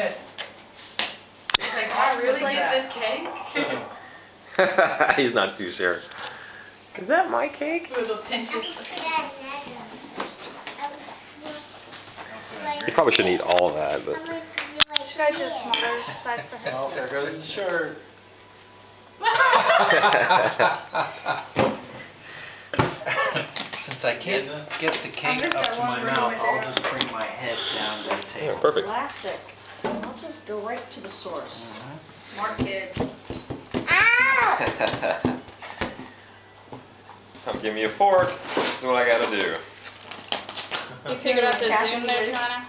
it. It's like, I really like like this cake. He's not too sure. Is that my cake? Little pinches. You probably shouldn't eat all of that, but Should I just smaller size for her? Oh, there goes the shirt. Since I can't get the cake up to my mouth, I'll just bring my head down to the yeah, table. perfect. Classic. I'll just go right to the source. Smart kid. Come give me a fork. This is what I gotta do. You figured out the Kathy, zoom there, you- Joanna?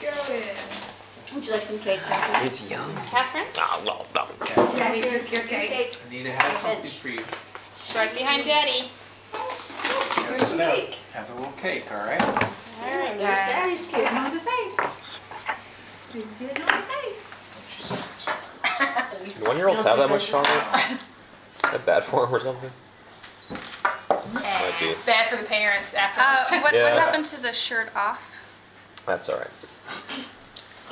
Go in. Would you like some cake, Kathy? It's yum. Catherine? Ah, no, no. Okay, Daddy took your cake. Anita has something for you. She's right behind Daddy. Here's some cake. Have a little cake, all right? All There's guys. Daddy's cake. on the face. Please get it on the face. Do one-year-olds have that much chocolate? Is that bad for them or something? Might be. Bad for the parents Uh, afterwards. what, Yeah. what happened to the shirt off? That's all right.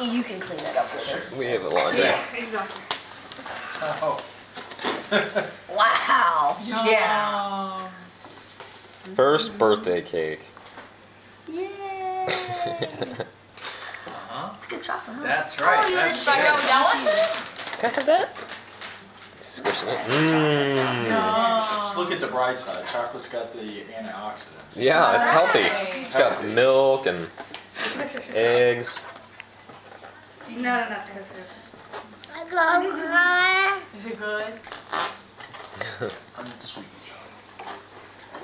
You can clean that up later. We have a laundry. Yeah, exactly. Oh. Wow. Yeah. First birthday cake. Yay. It's good chocolate, huh? That's right. Oh, That's Should I go good. down with it? Can I have that? Squishing it. Mmm. Just look at the bright side. Chocolate's got the antioxidants. Yeah, it's healthy. It's got milk and eggs. No, no, not cocoa. Is it good? Unsweetened chocolate.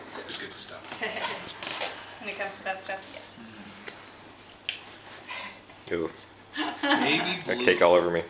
It's the good stuff. when it comes to that stuff, yes. Mm. Ooh, Baby got blue. cake all over me.